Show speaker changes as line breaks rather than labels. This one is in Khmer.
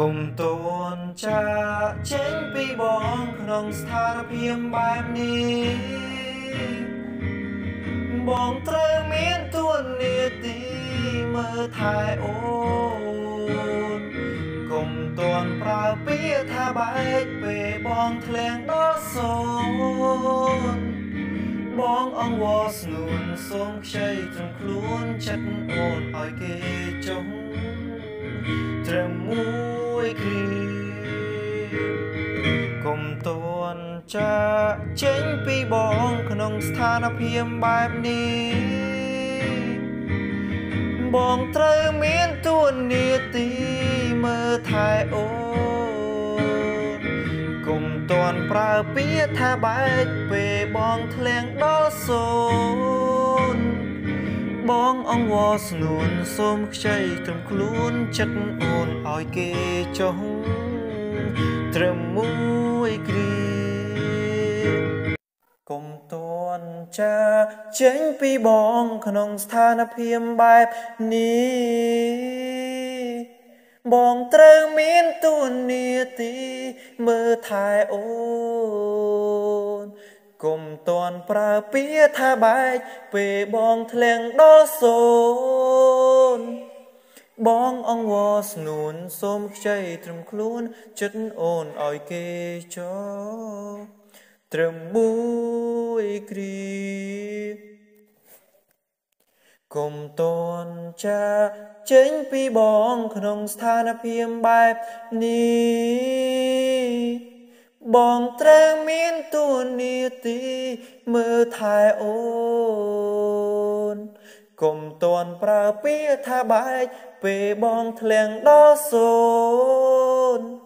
គុំតួនចាចេញពីបងក្នុងស្ថានភាពបែបនេះបងត្រូវមានទួនាទីមើលថែអូនគុំតួនប្រើពាក្យថាបែកពេលបងធ្លាងដល់សូនបងអង្វរស្នួនសូមខ្ចីត្រង់ខ្លួនចិត្តអូនឲ្យគេចុះត្រឹមមួយ គុំតន់ចាចេញពីបងក្នុងស្ថានភាពបែបនេះបងត្រូវមានទួនាទីមើលថែអូនគុំតន់ប្រើពាក្យថាបែកពេលបងធ្លាងដល់សូនបងអង្វរស្នួនសូមខ្ចីត្រឹមខ្លួនចិត្តអូនឲ្យគេចុះ ត្រឹមមួយគ្រាគុំតន់ចាចេញពីបងក្នុងស្ថានភាពបែបនេះបងត្រូវមានទួនាទីមើលថែអូនគុំតន់ប្រើពាក្យថាបែកពេលបងធ្លាងដល់សូន បងអង្វរស្នួនសូមខ្ចីត្រឹមខ្លួនចិត្តអូនឲ្យគេចោត្រឹមមួយគ្រាគុំតនចាចេញពីបងក្នុងស្ថានភាពបែបនេះបងត្រូវមានទួនាទីមើលថែអូន កុំតន់ប្រើពាក្យថាបែកពេលបងធ្លាំងដល់សូន្យ